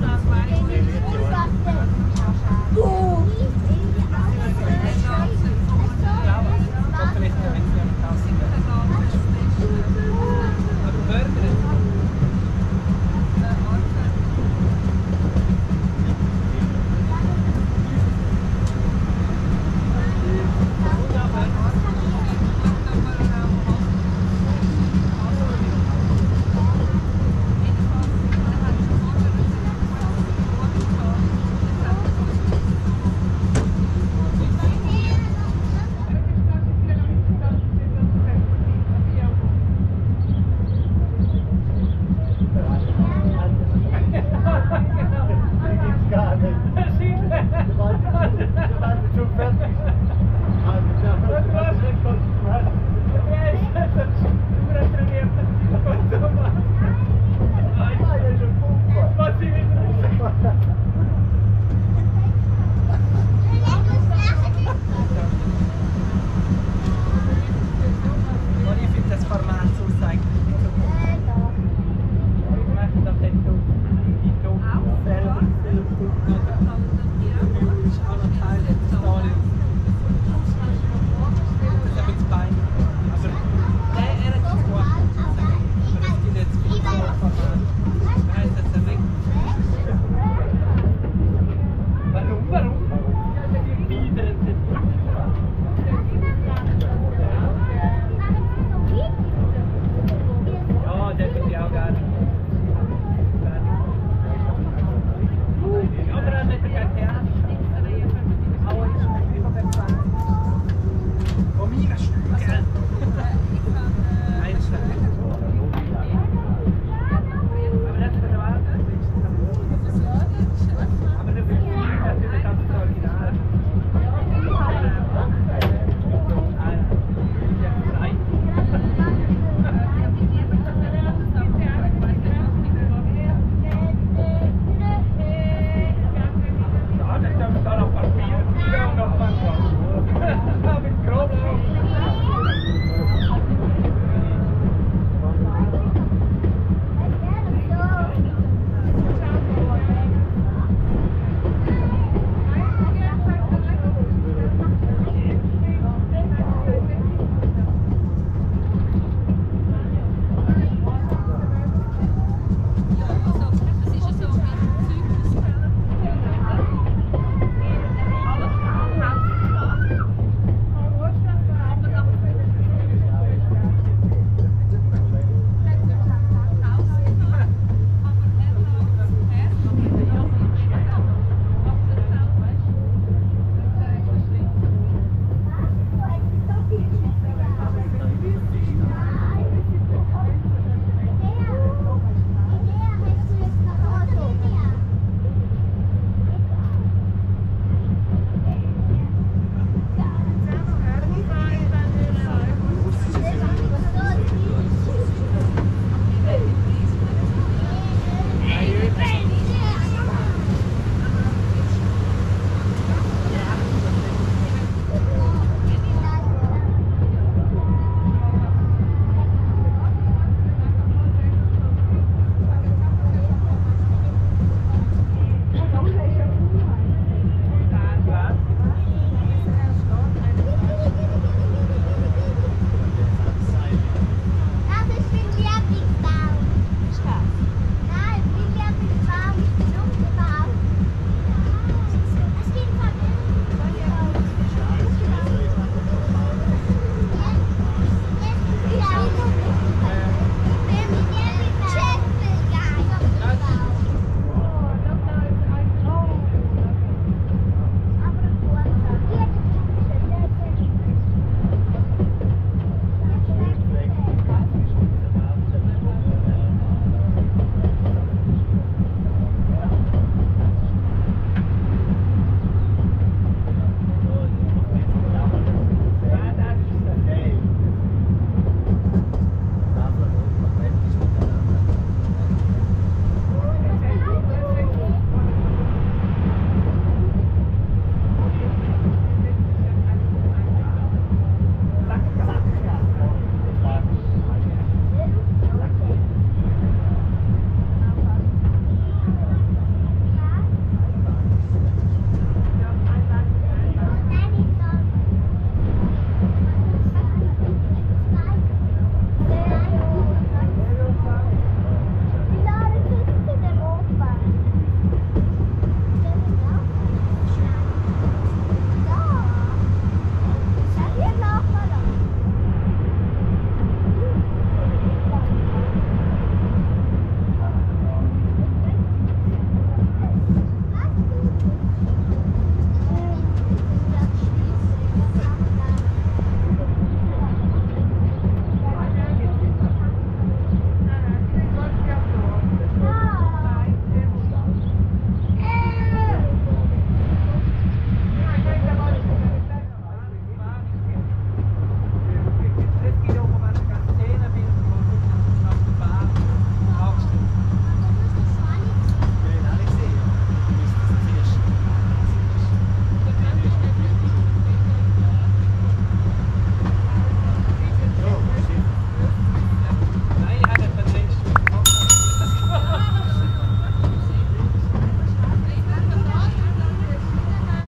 stop riding